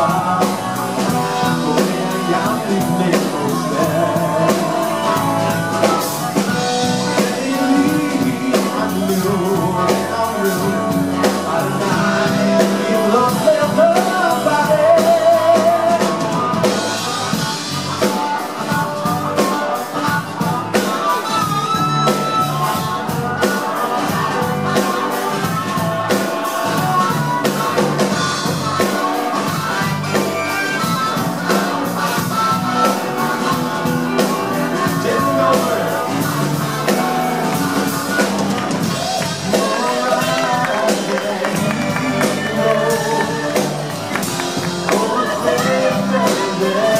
far there.